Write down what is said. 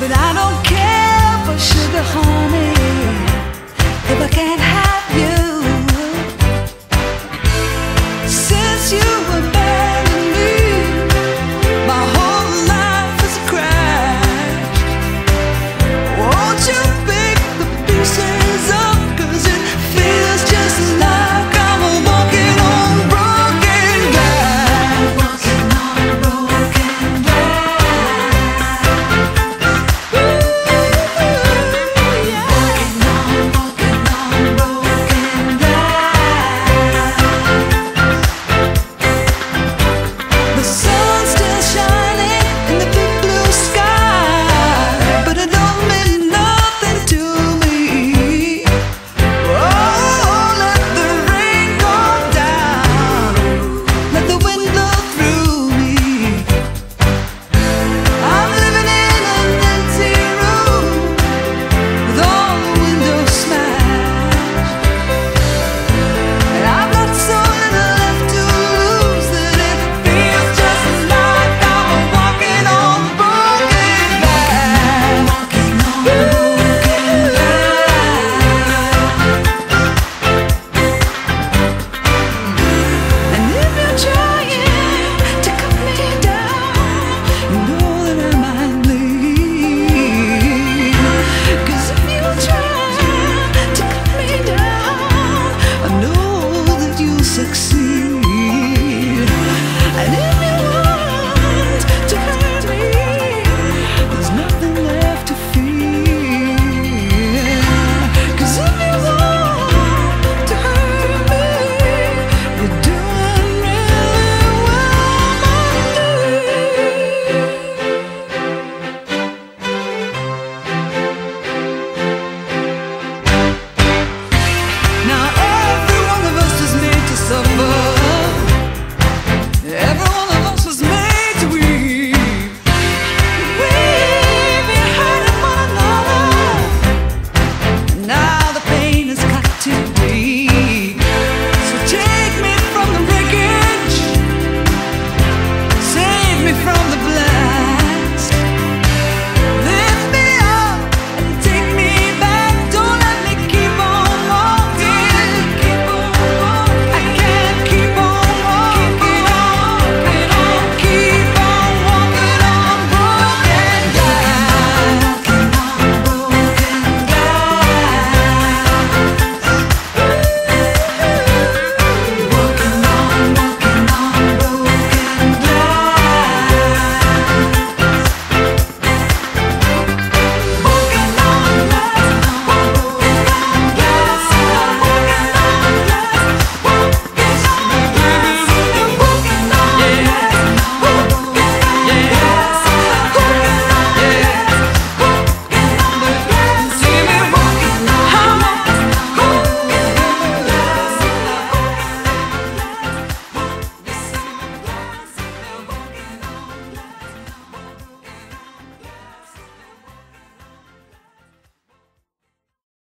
But I don't care for sugar honey.